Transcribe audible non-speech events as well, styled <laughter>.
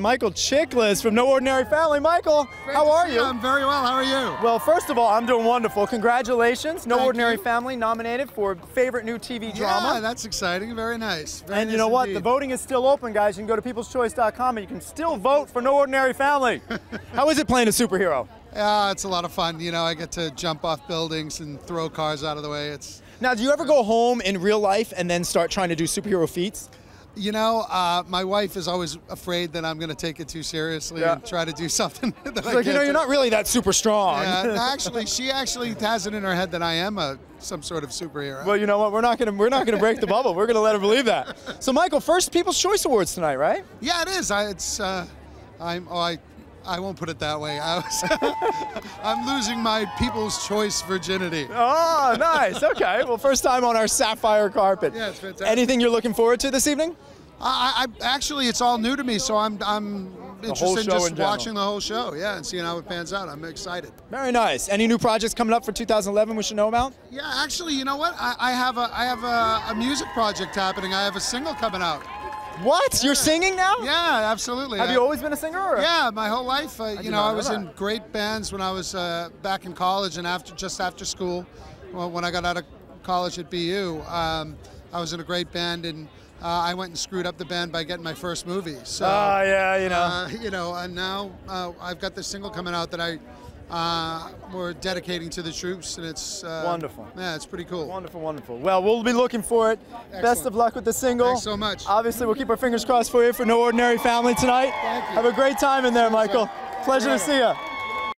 Michael Chiklis from No Ordinary Family. Michael, how are you? I'm very well. How are you? Well, first of all, I'm doing wonderful. Congratulations. No Thank Ordinary you. Family nominated for favorite new TV drama. Yeah, that's exciting. Very nice. Very and you nice know what? The voting is still open, guys. You can go to peopleschoice.com and you can still vote for No Ordinary Family. <laughs> how is it playing a superhero? Yeah, it's a lot of fun. You know, I get to jump off buildings and throw cars out of the way. It's, Now, do you ever go home in real life and then start trying to do superhero feats? You know, uh, my wife is always afraid that I'm going to take it too seriously Yeah. and try to do <laughs> something that I It's like, you know, you're not really that super strong. Yeah, <laughs> actually, she actually has it in her head that I am a some sort of superhero. Well, you know what? We're not gonna we're not gonna break the bubble. We're gonna let her believe that. So, Michael, first People's Choice Awards tonight, right? yeah, it is. I, it's. Uh, I'm. Oh, I. I won't put it that way. I was. <laughs> I'm losing my People's Choice virginity. Oh, nice. Okay. Well, first time on our sapphire carpet. Yeah, it's fantastic. Anything you're looking forward to this evening? I, I actually, it's all new to me, so I'm I'm interested in just in watching the whole show. Yeah, and seeing how it pans out. I'm excited. Very nice. Any new projects coming up for 2011 we should know about? Yeah, actually, you know what? I, I have a I have a, a music project happening. I have a single coming out. What? You're singing now? Yeah, absolutely. Have I- you always been a singer? Or? Yeah, my whole life. Uh, you know, I was that. in great bands when I was uh, back in college and after just after school. Well, when I got out of college at BU, um, I was in a great band and uh, I went and screwed up the band by getting my first movie. So. Oh, yeah, you know. Uh, you know, and now uh, I've got this single coming out that I uh, we're dedicating to the troops, and it's uh, Wonderful. Yeah, it's pretty cool. Wonderful, wonderful. Well, we'll be looking for it. Best of luck with the single. Thanks so much. Obviously, we'll keep our fingers crossed for you for No Ordinary Family tonight. Thank you. Have a great time in there, Michael. Pleasure to see you.